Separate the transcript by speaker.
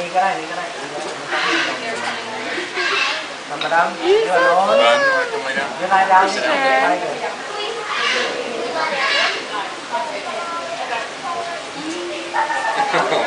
Speaker 1: นี่ก็ได้นี่ก็ได้ธรรมดาเดือดร้อน เวลาดาวนี่ไม่ได้เลยโ